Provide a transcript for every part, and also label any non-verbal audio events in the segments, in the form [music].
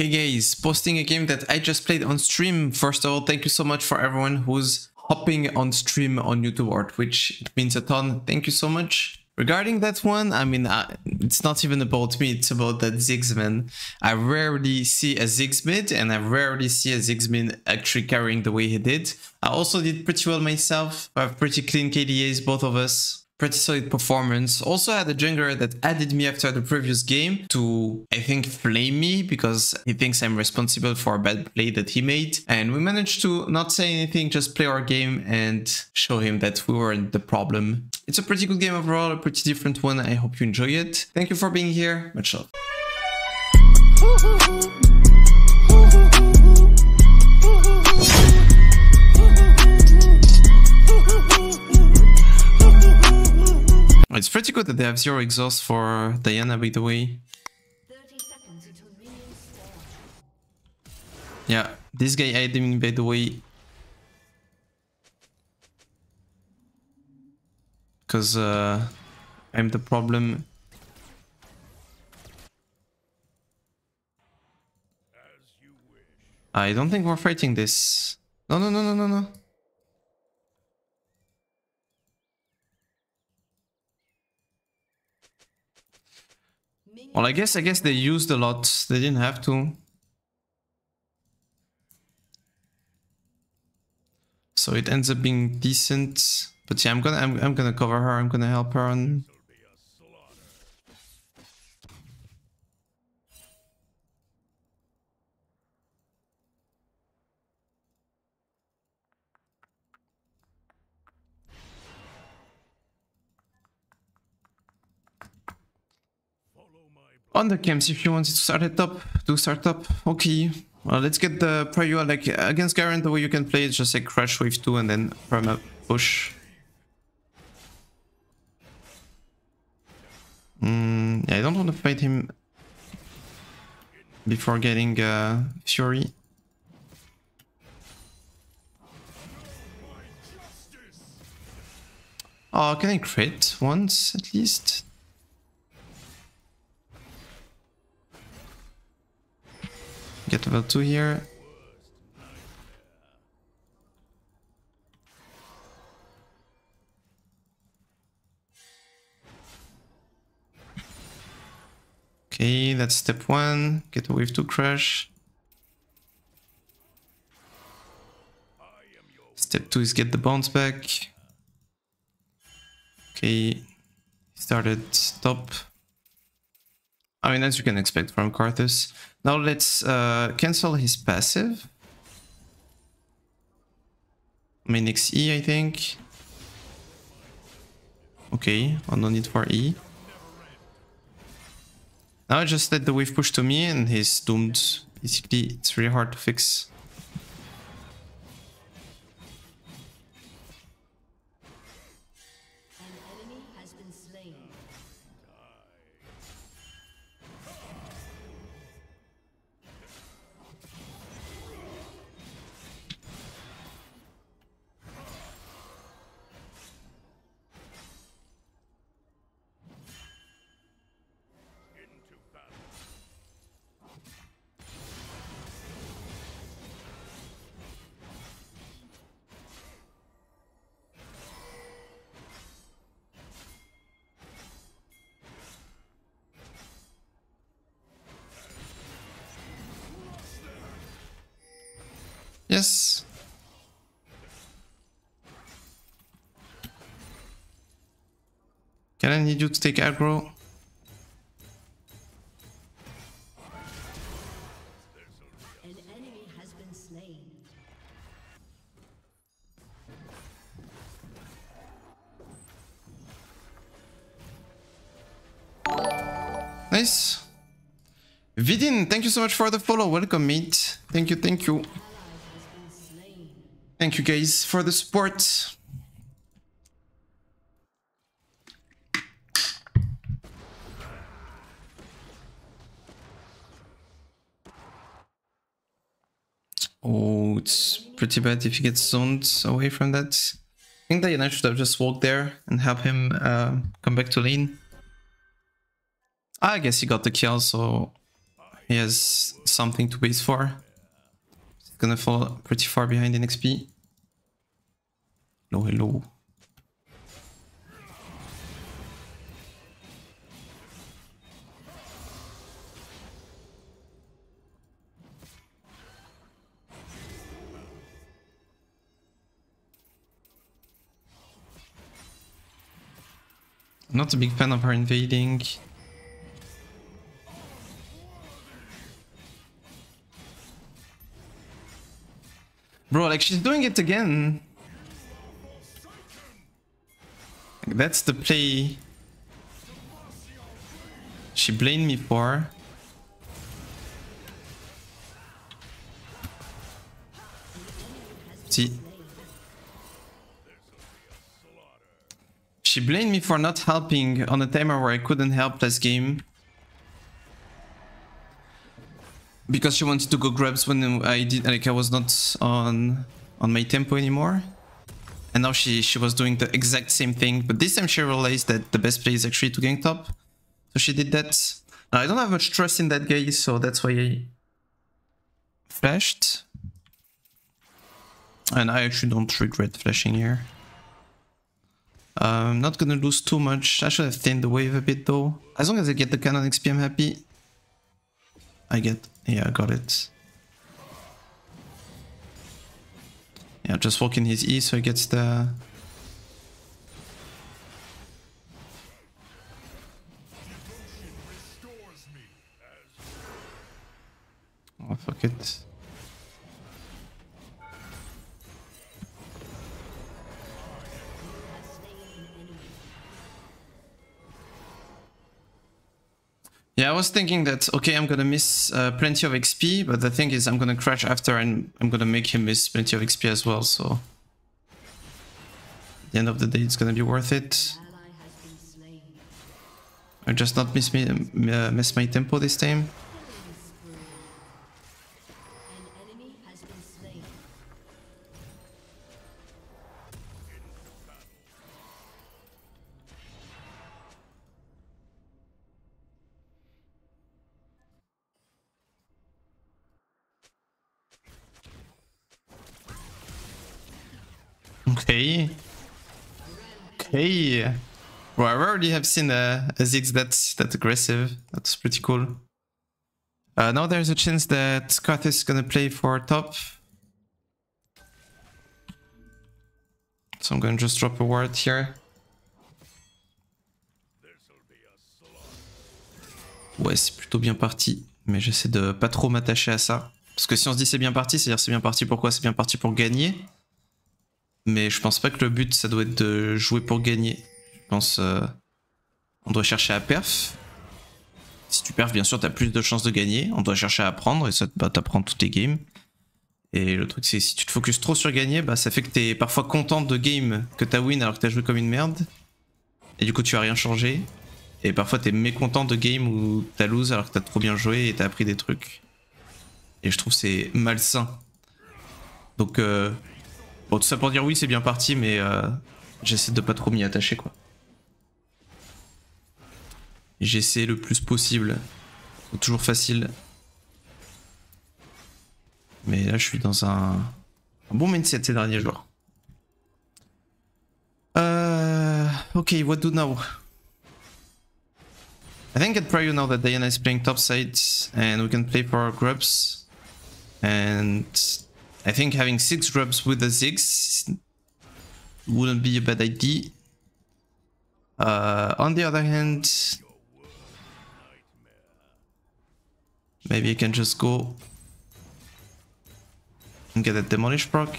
Okay guys, posting a game that I just played on stream. First of all, thank you so much for everyone who's hopping on stream on YouTube or. It means a ton. Thank you so much. Regarding that one, I mean, uh, it's not even about me, it's about that Ziggs man. I rarely see a Ziggs mid and I rarely see a Ziggs mid actually carrying the way he did. I also did pretty well myself. I have pretty clean KDAs, both of us pretty solid performance. Also had a jungler that added me after the previous game to, I think, flame me because he thinks I'm responsible for a bad play that he made. And we managed to not say anything, just play our game and show him that we weren't the problem. It's a pretty good game overall, a pretty different one. I hope you enjoy it. Thank you for being here. Much love. [laughs] pretty good that they have zero exhaust for Diana, by the way. Yeah, this guy adding, by the way. Because uh, I'm the problem. I don't think we're fighting this. No, no, no, no, no, no. Well, I guess I guess they used a lot. They didn't have to. So it ends up being decent. But yeah, I'm gonna I'm I'm gonna cover her. I'm gonna help her on The camps, if you wanted to start it up, do start up. Okay. Well, let's get the prior, like, against Garen, the way you can play is just like crash wave 2 and then perma push. Mm, yeah, I don't want to fight him before getting uh, Fury. Oh, can I crit once at least? Level 2 here. Okay, that's step 1. Get a wave 2 crash. Step 2 is get the bounce back. Okay, started top. I mean, as you can expect from Karthus. Now let's uh, cancel his passive. Main E, I think. Okay, oh, no need for E. Now just let the wave push to me and he's doomed. Basically, it's really hard to fix. Yes. Can I need you to take aggro? Nice. Vidin, thank you so much for the follow. Welcome, mate. Thank you, thank you. Thank you guys for the support. Oh, it's pretty bad if he gets zoned away from that. I think Diana should have just walked there and help him uh, come back to lane. I guess he got the kill, so he has something to base for. Gonna fall pretty far behind in XP. Hello, hello. Not a big fan of her invading. Bro, like she's doing it again. Like, that's the play she blamed me for. See. She blamed me for not helping on a timer where I couldn't help last game. Because she wanted to go grabs when I did like I was not on on my tempo anymore. And now she she was doing the exact same thing, but this time she realized that the best play is actually to gank top. So she did that. Now I don't have much trust in that guy, so that's why I flashed. And I actually don't regret flashing here. I'm not gonna lose too much. I should have thinned the wave a bit though. As long as I get the cannon XP, I'm happy. I get... yeah, I got it. Yeah, just walk in his E so he gets the... Oh, fuck it. Yeah, I was thinking that, okay, I'm gonna miss uh, plenty of XP, but the thing is I'm gonna crash after and I'm gonna make him miss plenty of XP as well, so... At the end of the day, it's gonna be worth it. I just not miss, me, uh, miss my tempo this time. Okay. Well, I already have seen a, a Ziggs that's that aggressive. That's pretty cool. Uh, now there's a chance that Karthus is gonna play for top. So I'm gonna just drop a ward here. Ouais, c'est plutôt bien parti. Mais j'essaie de pas trop m'attacher à ça. Parce que si on se dit c'est bien parti, c'est-à-dire c'est bien parti pourquoi C'est bien parti pour gagner. Mais je pense pas que le but ça doit être de jouer pour gagner. Je pense euh, on doit chercher à perf. Si tu perfs bien sûr t'as plus de chances de gagner. On doit chercher à apprendre et ça bah, t'apprend toutes tes games. Et le truc c'est si tu te focuses trop sur gagner, bah ça fait que t'es parfois content de game que t'as win alors que t'as joué comme une merde. Et du coup tu as rien changé. Et parfois t'es mécontent de game où t'as lose alors que t'as trop bien joué et t'as appris des trucs. Et je trouve c'est malsain. Donc euh, Bon, tout ça pour dire oui, c'est bien parti, mais euh, j'essaie de pas trop m'y attacher, quoi. J'essaie le plus possible. Toujours facile. Mais là, je suis dans un, bon mindset ces derniers jours. Uh, okay, what do now? I think at Prio now that Diana is playing top side and we can play for our grubs. And I think having six grubs with the Ziggs wouldn't be a bad idea. Uh, on the other hand, maybe I can just go and get a Demolish proc.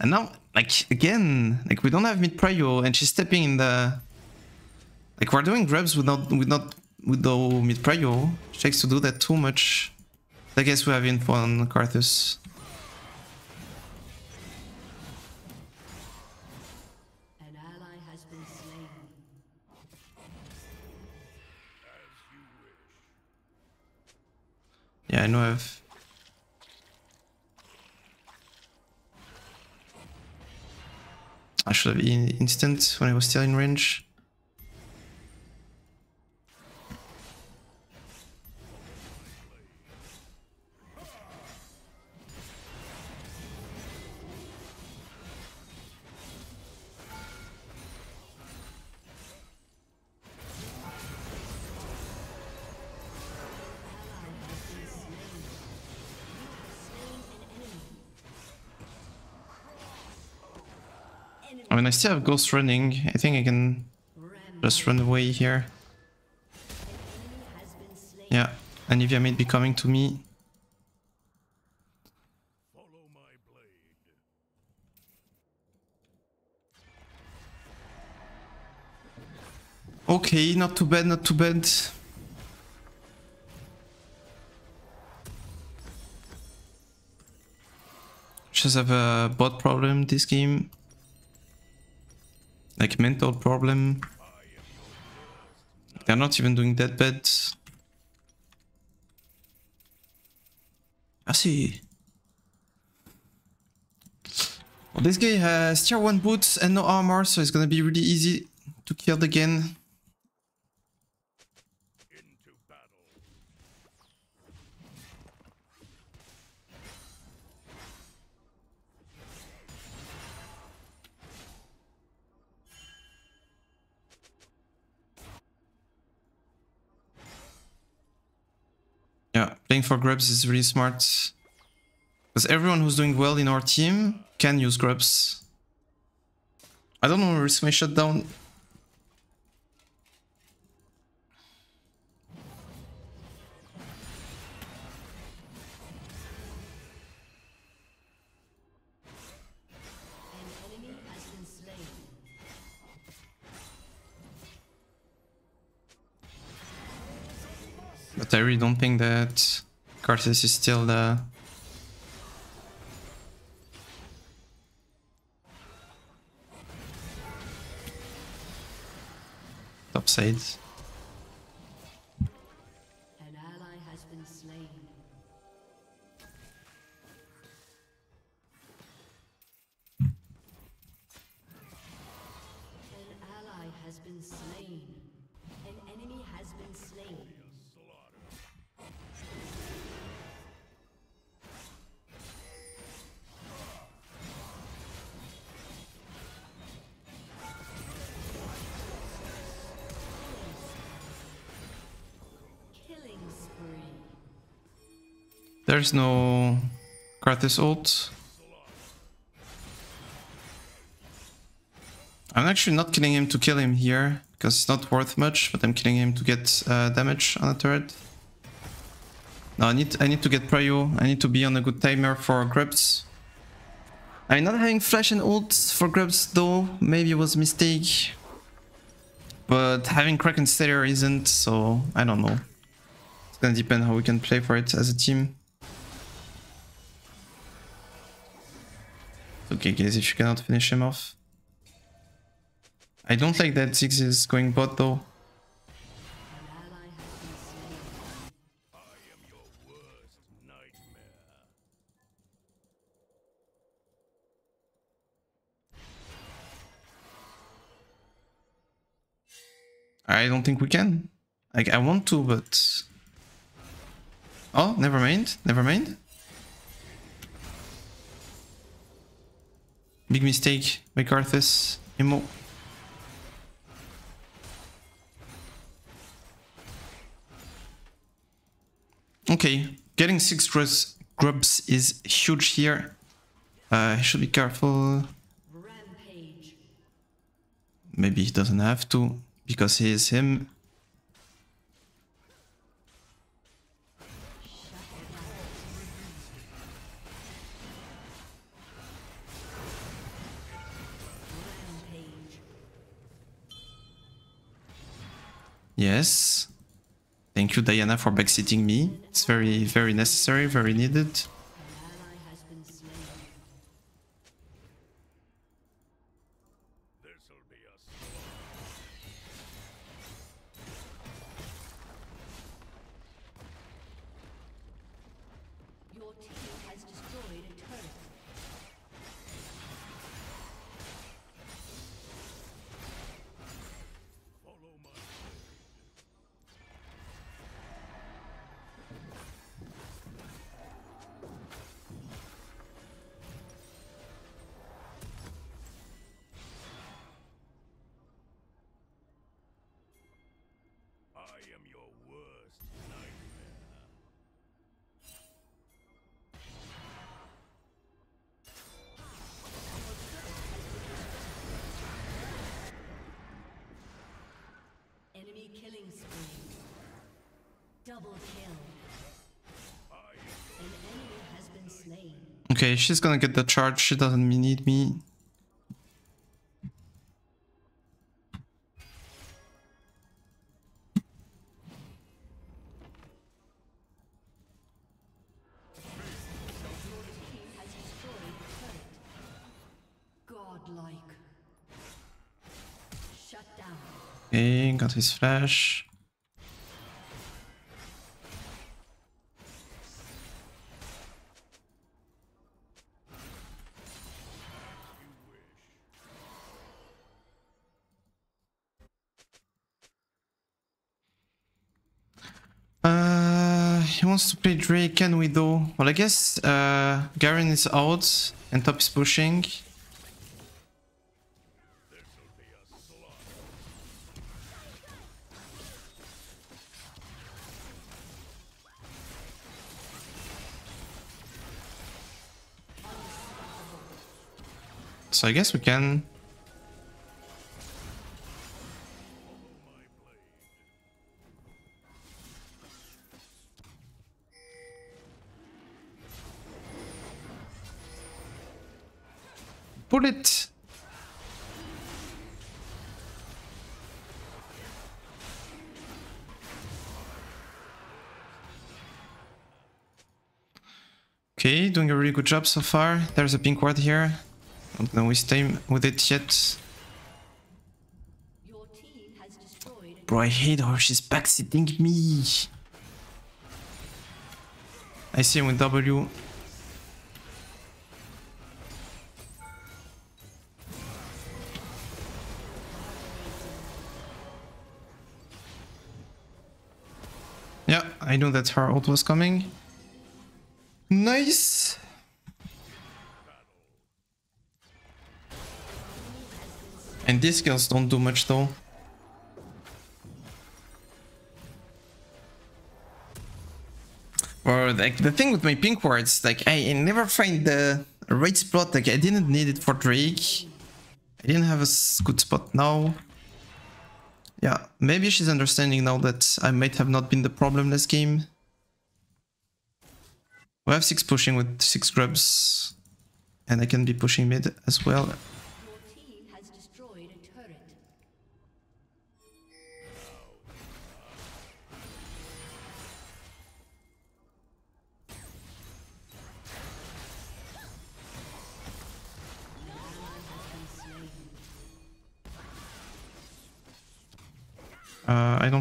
And now, like, again, like we don't have mid prio and she's stepping in the... Like we're doing grubs without, without with the mid prio. She likes to do that too much. I guess we have info on Karthus. Yeah, I know I've... I should have instant when I was still in range. I still have ghosts running. I think I can just run away here. Yeah, and Anivia may be coming to me. Okay, not too bad, not too bad. Just have a bot problem this game. Like mental problem. They're not even doing that bad. Ah, I see. Well, this guy has tier 1 boots and no armor, so it's gonna be really easy to kill again. Yeah, playing for grubs is really smart. Because everyone who's doing well in our team can use grubs. I don't to risk my shutdown. I really don't think that Karthus is still the... Top side. There's no Karthus ult. I'm actually not killing him to kill him here, because it's not worth much, but I'm killing him to get uh, damage on a turret. No, I need I need to get prio. I need to be on a good timer for grubs. I mean, not having flash and ult for grubs though, maybe it was a mistake. But having Kraken Slayer isn't, so I don't know. It's gonna depend how we can play for it as a team. Okay, guys, if you cannot finish him off. I don't like that Ziggs is going bot though. I don't think we can. Like, I want to, but... Oh, never mind, never mind. Big mistake MacArthur's Emo. Okay, getting six grubs, grubs is huge here. Uh, I should be careful. Rampage. Maybe he doesn't have to, because he is him. Yes. Thank you, Diana, for backseating me. It's very, very necessary, very needed. Enemy killing spree. Double kill. An enemy has been slain. Okay, she's gonna get the charge. She doesn't need me. Okay, got his flash. Uh, he wants to play Drake, can we though? Well, I guess uh, Garen is out and top is pushing. So I guess we can. Pull it. Okay, doing a really good job so far. There's a pink ward here. Not gonna waste time with it yet. Bro, I hate how she's backseating me. I see him with W. Yeah, I knew that her ult was coming. Nice. These skills don't do much though. Or like the thing with my pink wards, like I never find the right spot. Like I didn't need it for Drake. I didn't have a good spot now. Yeah, maybe she's understanding now that I might have not been the problem last game. We have six pushing with six grubs, and I can be pushing mid as well.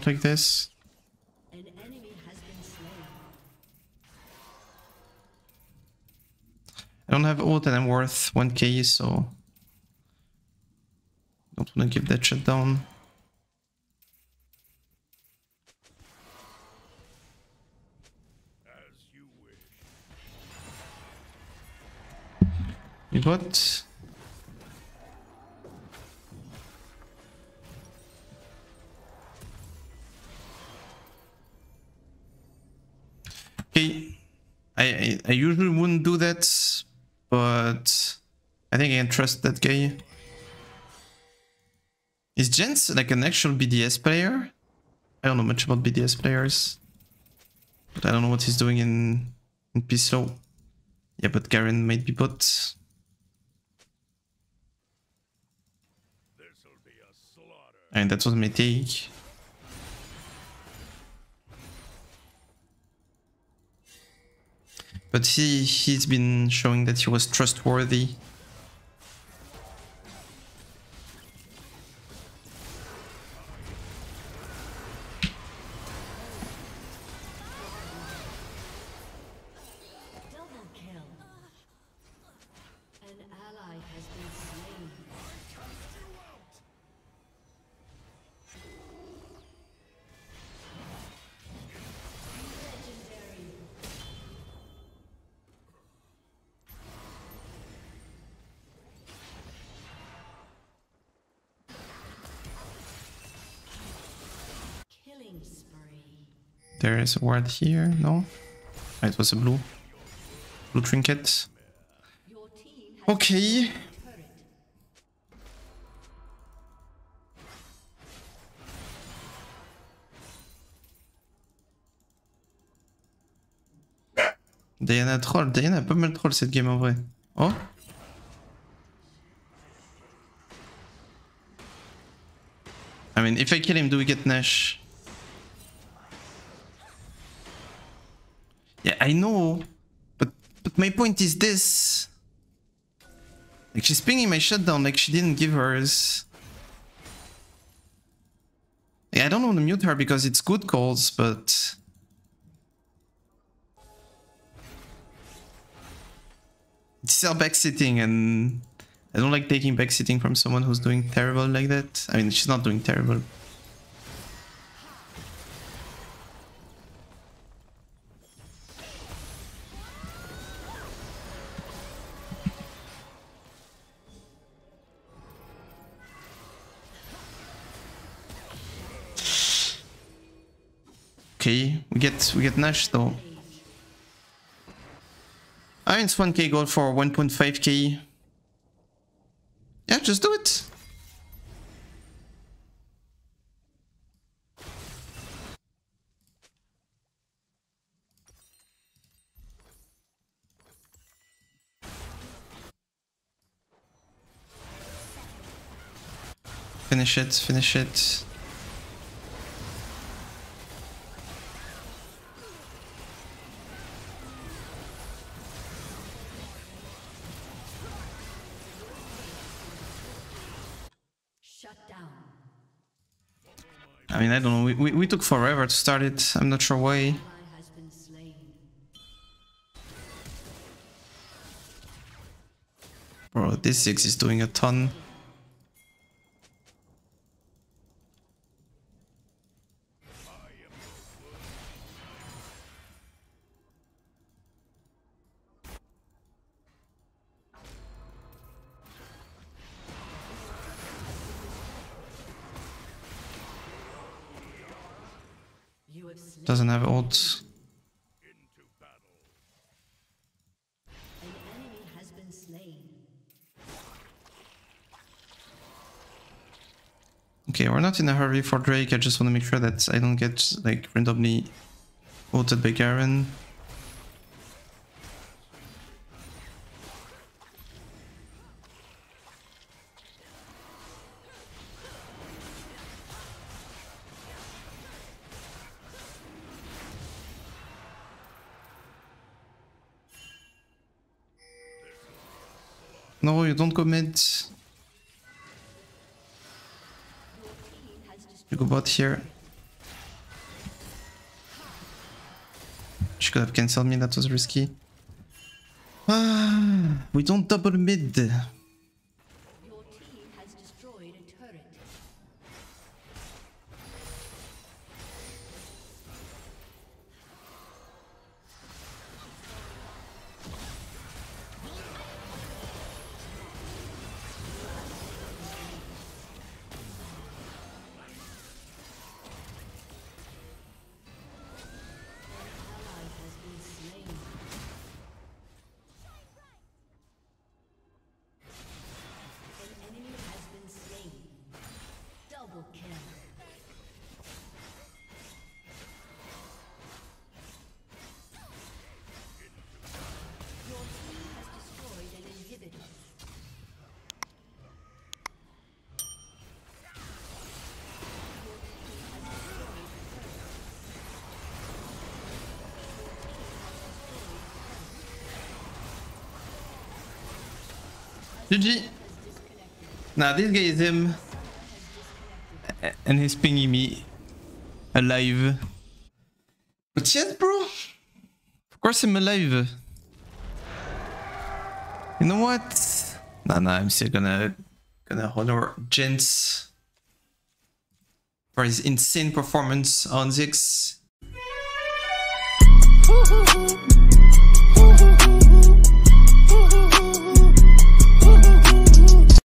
Don't like this. I don't have ult and I'm worth 1k, so don't want to give that shut down. You got I, I usually wouldn't do that, but I think I can trust that guy. Is Jens like an actual BDS player? I don't know much about BDS players, but I don't know what he's doing in in PSO. Yeah, but Garen might be bot. And that was my take. But he he's been showing that he was trustworthy. There is a ward here, no? It was a blue. Blue trinket. Okay. Diana troll, Diana a pas mal troll cette game en vrai. Oh I mean, if I kill him, do we get Nash? My point is this. Like she's pinging my shutdown like she didn't give hers. Yeah, I don't want to mute her because it's good calls, but it's still backsitting and I don't like taking backsitting from someone who's doing terrible like that. I mean, she's not doing terrible. Okay, we get we get Nash though. I mean, it's 1k gold for 1.5k. Yeah, just do it. Finish it, finish it. I mean, I don't know. We, we, we took forever to start it. I'm not sure why. Bro, this six is doing a ton. Okay, we're not in a hurry for Drake. I just want to make sure that I don't get like randomly ulted by Garen. No, you don't commit. Go bot here. She could have cancelled me, that was risky. Ah, we don't double mid. GG. Now this guy is him. And he's pinging me alive. But yes, bro. Of course I'm alive. You know what? Nah, nah, I'm still gonna gonna honor Gents for his insane performance on Ziggs.